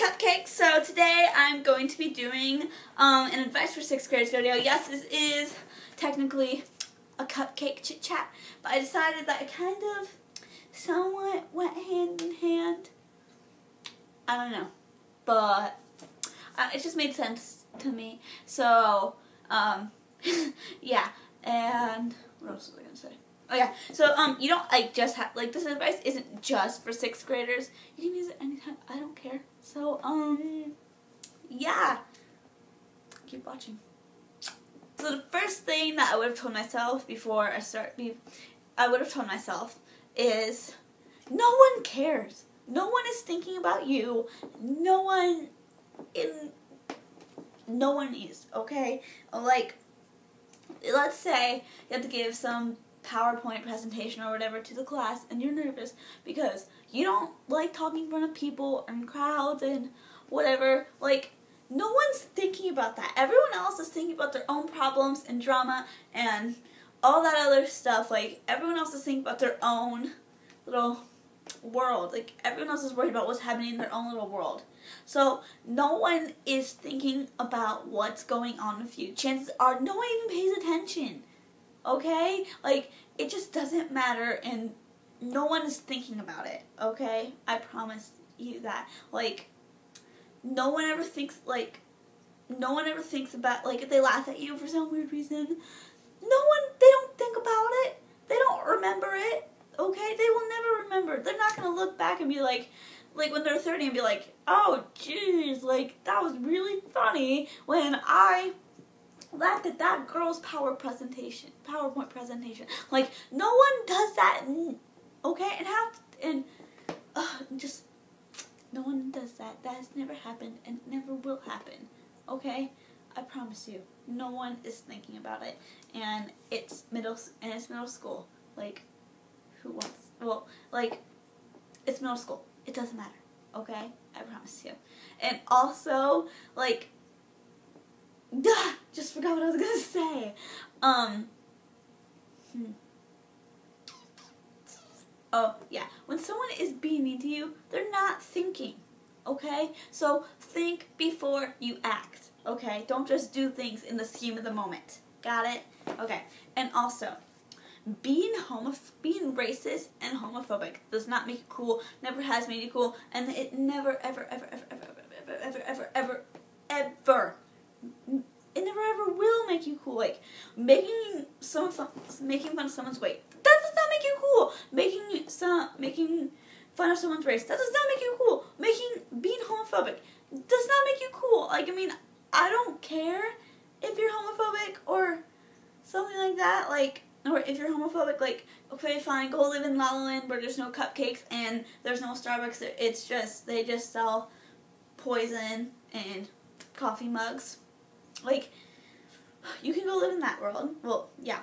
Cupcakes. So today I'm going to be doing um, an advice for sixth graders video. Yes, this is technically a cupcake chit chat, but I decided that it kind of somewhat went hand in hand. I don't know, but uh, it just made sense to me. So um, yeah, and what else was I gonna say? Oh yeah. So um, you don't like just have like this advice isn't just for sixth graders. You can use it anytime. I don't care. So um, yeah. Keep watching. So the first thing that I would have told myself before I start, I would have told myself is, no one cares. No one is thinking about you. No one in. No one is okay. Like, let's say you have to give some PowerPoint presentation or whatever to the class and you're nervous because you don't like talking in front of people and crowds and whatever, like no one's thinking about that. Everyone else is thinking about their own problems and drama and all that other stuff. Like everyone else is thinking about their own little world. Like everyone else is worried about what's happening in their own little world. So no one is thinking about what's going on with you. Chances are no one even pays attention okay? Like, it just doesn't matter and no one is thinking about it, okay? I promise you that. Like, no one ever thinks, like, no one ever thinks about, like, if they laugh at you for some weird reason, no one, they don't think about it. They don't remember it, okay? They will never remember. They're not to look back and be like, like when they're 30 and be like, oh, jeez, like, that was really funny when I laughed at that girl's power presentation, PowerPoint presentation. Like no one does that, okay? And how and uh, just no one does that. That has never happened and never will happen. Okay? I promise you. No one is thinking about it, and it's middle and it's middle school. Like, who wants? Well, like, it's middle school. It doesn't matter. Okay? I promise you. And also, like, duh, just forgot what I was gonna say. Um. Hmm. Oh, yeah. When someone is being mean to you, they're not thinking. Okay? So think before you act. Okay? Don't just do things in the scheme of the moment. Got it? Okay. And also, being homoph- being racist and homophobic does not make you cool, never has made you cool, and it never ever, ever ever ever ever ever ever ever ever ever it never ever will make you cool. Like making some fun, making fun of someone's weight that does not make you cool. Making some making fun of someone's race that does not make you cool. Making being homophobic does not make you cool. Like I mean, I don't care if you're homophobic or something like that. Like or if you're homophobic, like okay, fine, go live in La La Land where there's no cupcakes and there's no Starbucks. It's just they just sell poison and coffee mugs. Like, you can go live in that world. Well, yeah,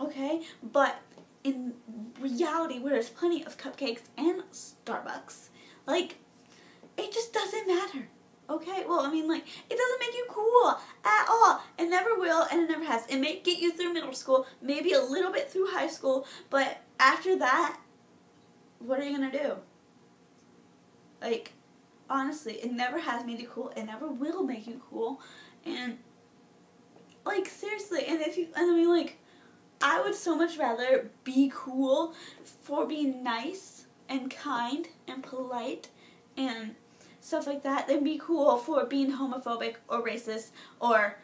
okay, but in reality, where there's plenty of cupcakes and Starbucks, like, it just doesn't matter. Okay, well, I mean, like, it doesn't make you cool at all. It never will, and it never has. It may get you through middle school, maybe a little bit through high school, but after that, what are you gonna do? Like, honestly, it never has made you cool. It never will make you cool, and like seriously, and if you, and I mean like, I would so much rather be cool for being nice and kind and polite and stuff like that than be cool for being homophobic or racist or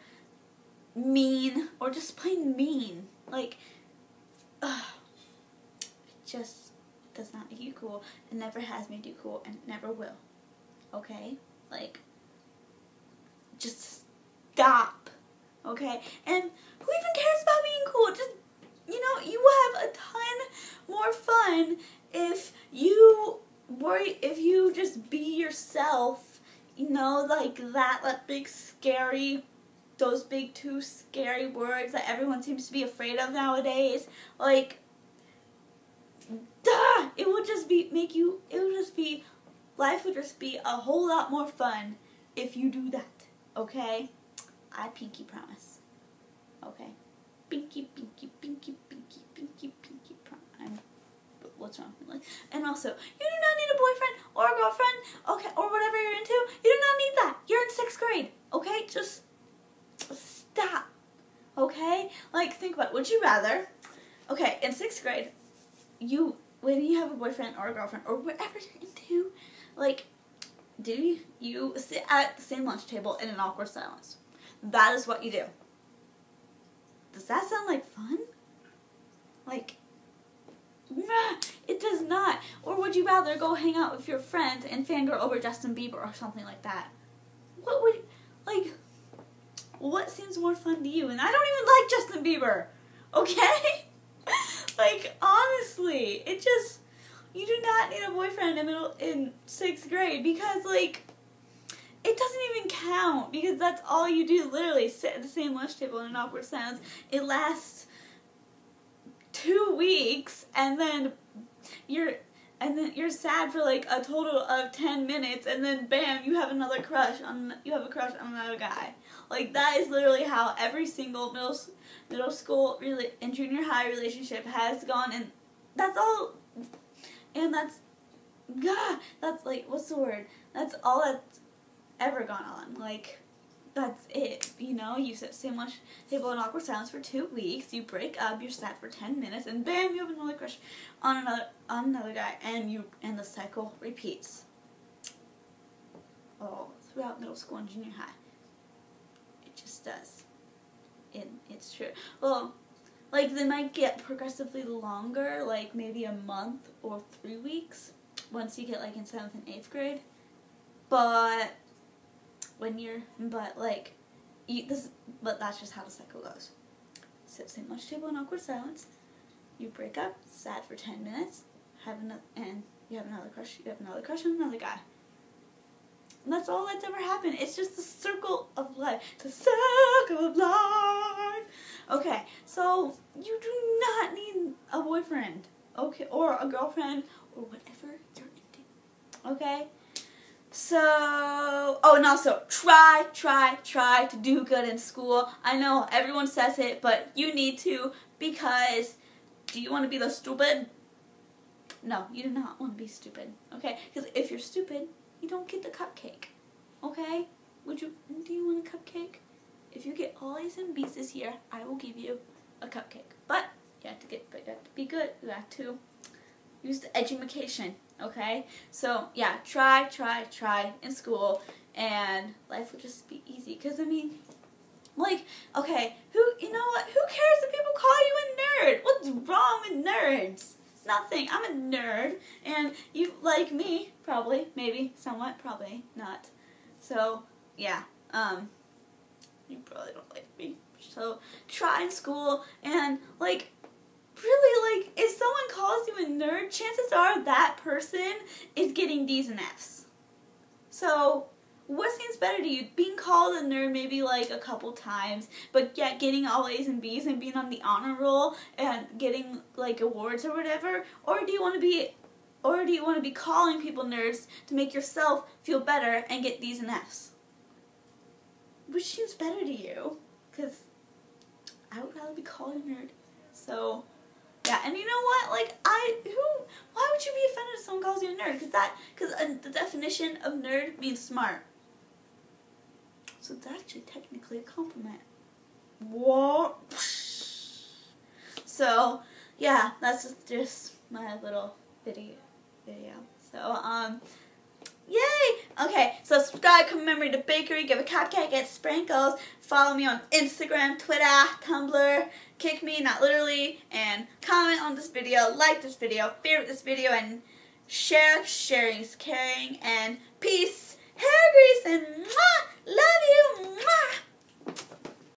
mean or just plain mean. Like, ugh, it just does not make you cool. It never has made you cool and never will. Okay? Like, just stop okay? And who even cares about being cool? Just, you know, you will have a ton more fun if you worry, if you just be yourself, you know, like that, that big scary, those big two scary words that everyone seems to be afraid of nowadays. Like, duh! It would just be, make you, it would just be, life would just be a whole lot more fun if you do that, okay? I pinky promise. Okay? Pinky, pinky, pinky, pinky, pinky, pinky promise. What's wrong? And also, you do not need a boyfriend or a girlfriend, okay, or whatever you're into. You do not need that. You're in sixth grade, okay? Just stop. Okay? Like, think about it. Would you rather, okay, in sixth grade, you, when you have a boyfriend or a girlfriend or whatever you're into, like, do you, you sit at the same lunch table in an awkward silence? That is what you do. Does that sound like fun? Like, nah, it does not. Or would you rather go hang out with your friends and fangirl over Justin Bieber or something like that? What would, like, what seems more fun to you? And I don't even like Justin Bieber, okay? like, honestly, it just, you do not need a boyfriend in middle, in sixth grade because, like, it doesn't even count because that's all you do. Literally sit at the same lunch table in an awkward silence. It lasts two weeks, and then you're and then you're sad for like a total of 10 minutes and then bam you have another crush on you have a crush on another guy like that is literally how every single middle middle school really and junior high relationship has gone and that's all and that's god that's like what's the word that's all that's ever gone on. Like, that's it. You know, you sit so much table in awkward silence for two weeks. You break up. You're sad for ten minutes, and bam, you have another crush on another on another guy, and you and the cycle repeats. All throughout middle school and junior high. It just does. It, it's true. Well, like they might get progressively longer, like maybe a month or three weeks once you get like in seventh and eighth grade. But when you're, but like, you, this, but that's just how the cycle goes. Sit same lunch table in awkward silence. You break up, sad for ten minutes, have another, and you have another crush. You have another crush on another guy. And that's all that's ever happened. It's just the circle of life. The circle of life. Okay, so you do not need a boyfriend, okay, or a girlfriend, or whatever you're into. Okay. So, oh, and also try, try, try to do good in school. I know everyone says it, but you need to because do you want to be the stupid? No, you do not want to be stupid. Okay? Because if you're stupid, you don't get the cupcake. Okay? Would you? Do you want a cupcake? If you get all A's and B's this year, I will give you a cupcake. But you have to get, but you have to be good. You have to use the education. Okay? So, yeah, try, try, try in school, and life will just be easy. Because, I mean, like, okay, who, you know what? Who cares if people call you a nerd? What's wrong with nerds? Nothing. I'm a nerd, and you like me, probably, maybe, somewhat, probably not. So, yeah, um, you probably don't like me. So, try in school, and, like, really, like, if someone calls nerd, chances are that person is getting D's and F's. So, what seems better to you? Being called a nerd maybe like a couple times, but yet getting all A's and B's and being on the honor roll and getting like awards or whatever? Or do you want to be or do you want to be calling people nerds to make yourself feel better and get D's and F's? Which seems better to you? Because I would rather be called a nerd. So, yeah, and you know what? Like, I, who, why would you be offended if someone calls you a nerd? Because that, because uh, the definition of nerd means smart. So it's actually technically a compliment. What? So, yeah, that's just my little video. Video. So, um, Yay! Okay, so subscribe, commemorate the bakery, give a cupcake get Sprinkles, follow me on Instagram, Twitter, Tumblr, Kik me, not literally, and comment on this video, like this video, favorite this video, and share, sharing is caring, and peace, hair grease, and mwah, love you, mwah!